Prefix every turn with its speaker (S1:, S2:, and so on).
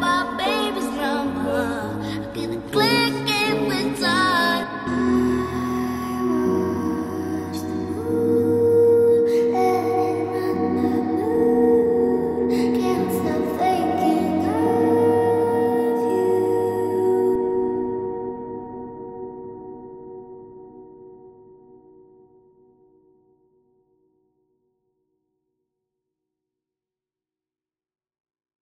S1: my baby.